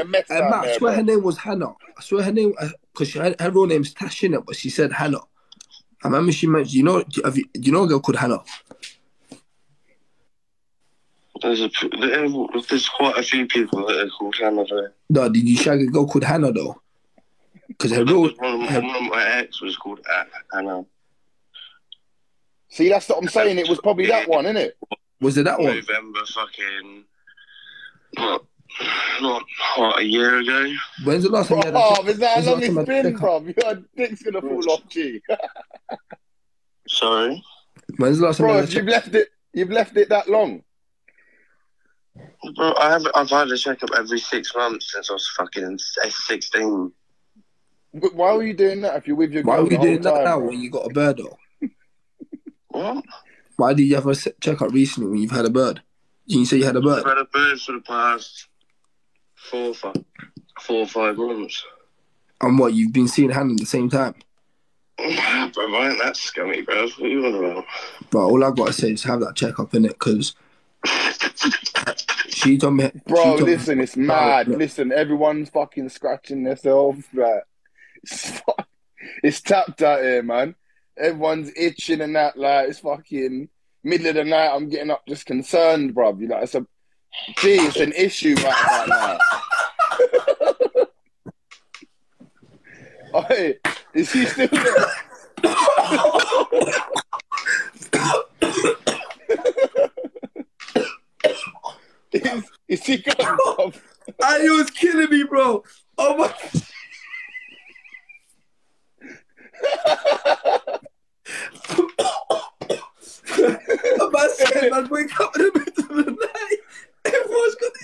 a mess Hey, Matt, I uh, swear bro. her name was Hannah. I swear her name, uh, because she her real name's Tash in it, but she said Hannah. I remember she mentioned, you know, have you, do you know a girl called Hannah? There's a there's quite a few people that are called Hannah there. No, did you shag a girl called Hannah though? Because her real, One of, her, one of my ex was called uh, Hannah. See, that's what I'm saying. It was probably that one, isn't it? was it that one? November fucking not not what, a year ago. When's the last time you had a Oh, is that how the long last time it's you had a been, checkup? bro? Your dick's gonna fall off, G. Sorry, When's the last time you Bro, had a if you've left it, you've left it that long. bro. I have I've had a checkup every six months since I was fucking sixteen. But why were you doing that if you're with your Why girl were you the whole doing that time, now bro? when you got a bird though? What? Why did you have a se- checkup recently when you've had a bird? You say you had a I've bird? had a bird for the past four, five, four or five months. And what, you've been seeing Hannah at the same time? bro, I ain't that scummy, bro. What are you on about? But all I've got to say is have that checkup in it because she told me. Bro, she told me- listen, it's mad. Bro, Listen, everyone's fucking scratching themselves. Like, it's, it's tapped out here, man. Everyone's itching and that. Like, it's fucking middle of the night. I'm getting up just concerned, bro. You know, it's a, gee, it's an issue right about now. Oi, is he still there? is, is he gone, bro? Ah, he was killing me, bro. Oh my. I'm about to say, man, wake up in the middle of the night. Everyone's got the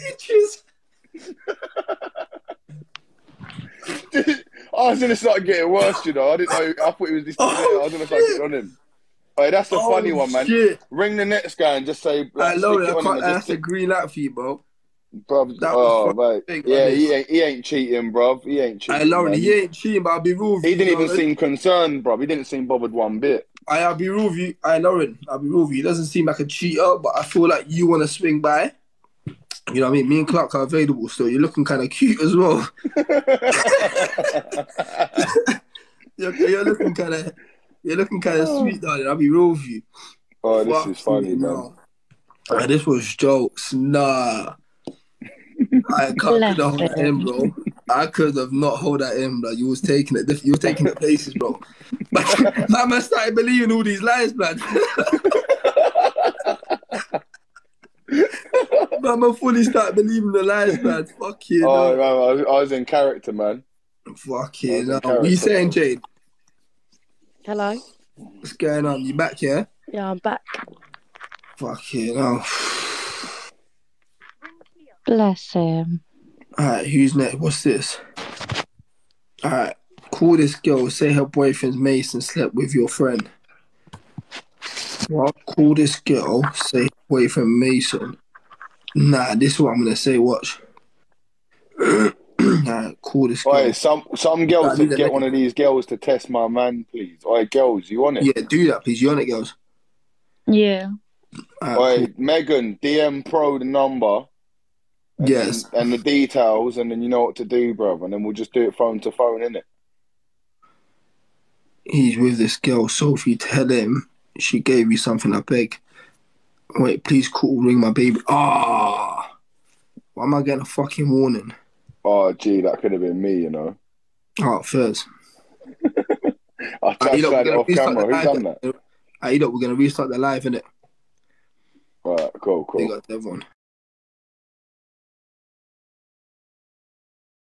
I was gonna start getting worse, you know. I didn't know. I thought he was this. Oh, I was gonna start shit. getting on him. Hey, that's the Oh, funny one, man. Shit. Ring the next guy and just say, I like, know it. it I can't ask a green light for you, bro. Bro, That Oh, was mate. big, Yeah, he ain't. He ain't cheating, bro. He ain't cheating. I Lauren, man. he ain't cheating, but I'll be real with He you. didn't even Lauren. seem concerned, bro. He didn't seem bothered one bit. I, I'll be real with you. I Lauren, I'll be real with you. He doesn't seem like a cheater, but I feel like you want to swing by. You know what I mean? Me and Clark are available still. You're looking kind of cute as well. You're, you're looking kind of, you're looking kind of sweet, darling. I'll be real with you. oh, this Fuck is funny, me, man. no. Ah, this was jokes. Nah. I can't Bless hold that in, bro. I could have not hold that in, bro. You was taking it. diff- You were taking it places, bro. But man, I started believing all these lies, man. man, I fully start believing the lies, man. Fuck you, Oh, no. man, I, was, I was in character, man. Fuck you, That no. was a What you character. saying, Jade? Hello. What's going on? You back, here? Yeah, I'm back. Fuck you, no. Bless him. Alright, who's next? What's this? Alright, call this girl. Say her boyfriend's Mason slept with your friend. What? Call this girl. Say her boyfriend Mason. Nah, this is what I'm gonna say. Watch. Alright, call this girl. Oi, some some girls leave to get one of these girls to test my man, please. Oi, girls, you want it? Yeah, do that, please. You on it, girls? Yeah. Alright, Oi, Megan, DM Pro the number. and Yes. then- and the details, and then you know what to do, bro. And then we'll just do it phone to phone, innit? he's with this girl, Sophie. Tell him she gave you something. I beg. Wait, please call, ring my baby. Ah, why am I getting a fucking warning? Oh, gee, that could have been me, you know. Oh, first. I Alright, touched you know, that gonna off restart camera. the Who's done that? You know, we're gonna restart the live, innit? Right, cool, cool. got everyone.